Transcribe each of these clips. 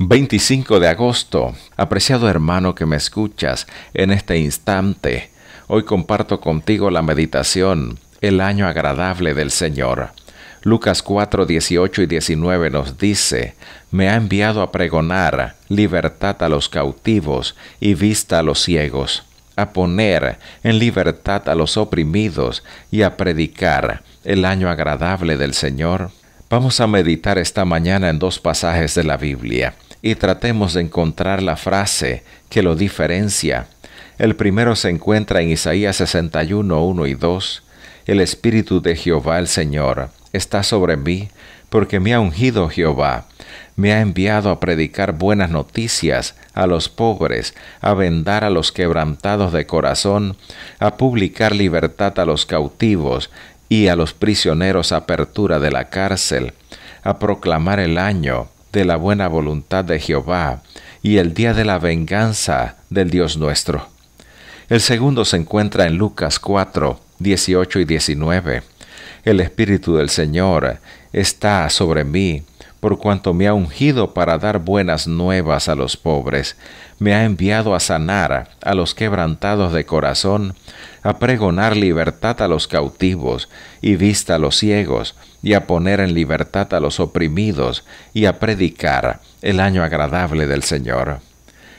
25 de agosto. Apreciado hermano que me escuchas en este instante, hoy comparto contigo la meditación, el año agradable del Señor. Lucas 4, 18 y 19 nos dice, me ha enviado a pregonar libertad a los cautivos y vista a los ciegos, a poner en libertad a los oprimidos y a predicar el año agradable del Señor. Vamos a meditar esta mañana en dos pasajes de la Biblia y tratemos de encontrar la frase que lo diferencia. El primero se encuentra en Isaías 61, 1 y 2. El Espíritu de Jehová el Señor está sobre mí, porque me ha ungido Jehová, me ha enviado a predicar buenas noticias a los pobres, a vendar a los quebrantados de corazón, a publicar libertad a los cautivos y a los prisioneros apertura de la cárcel, a proclamar el año de la buena voluntad de Jehová y el día de la venganza del Dios nuestro. El segundo se encuentra en Lucas 4, 18 y 19. El Espíritu del Señor está sobre mí, por cuanto me ha ungido para dar buenas nuevas a los pobres, me ha enviado a sanar a los quebrantados de corazón, a pregonar libertad a los cautivos y vista a los ciegos, y a poner en libertad a los oprimidos, y a predicar el año agradable del Señor.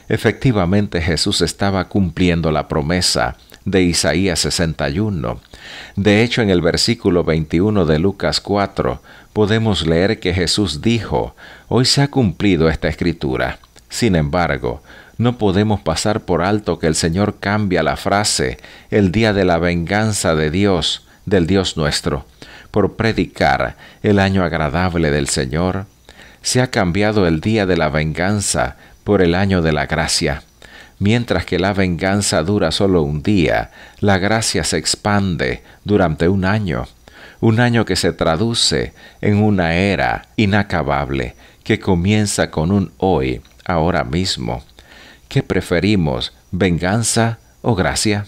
Efectivamente Jesús estaba cumpliendo la promesa de Isaías 61. De hecho, en el versículo 21 de Lucas 4 podemos leer que Jesús dijo, Hoy se ha cumplido esta escritura. Sin embargo, no podemos pasar por alto que el Señor cambia la frase el día de la venganza de Dios, del Dios nuestro, por predicar el año agradable del Señor. Se ha cambiado el día de la venganza por el año de la gracia. Mientras que la venganza dura solo un día, la gracia se expande durante un año, un año que se traduce en una era inacabable que comienza con un hoy, ahora mismo. ¿Qué preferimos, venganza o gracia?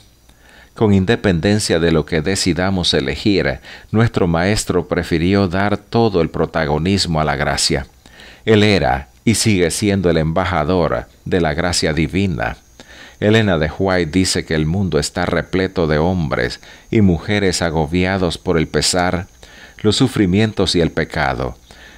Con independencia de lo que decidamos elegir, nuestro Maestro prefirió dar todo el protagonismo a la gracia. Él era y sigue siendo el embajador de la gracia divina. Elena de White dice que el mundo está repleto de hombres y mujeres agobiados por el pesar, los sufrimientos y el pecado.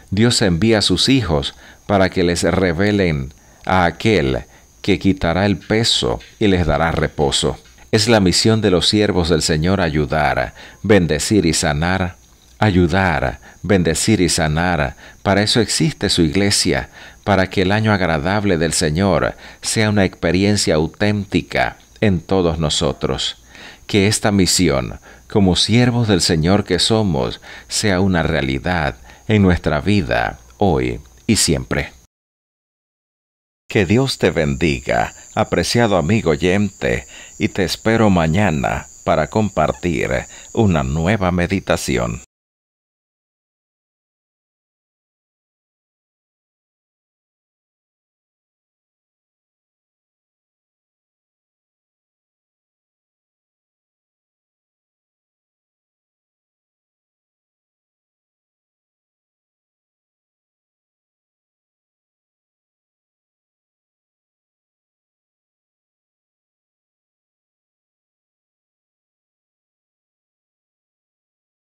Dios envía a sus hijos para que les revelen a aquel que quitará el peso y les dará reposo. Es la misión de los siervos del Señor ayudar, bendecir y sanar, ayudar, bendecir y sanar. Para eso existe su iglesia, para que el año agradable del Señor sea una experiencia auténtica en todos nosotros. Que esta misión, como siervos del Señor que somos, sea una realidad en nuestra vida, hoy y siempre. Que Dios te bendiga, apreciado amigo oyente, y te espero mañana para compartir una nueva meditación.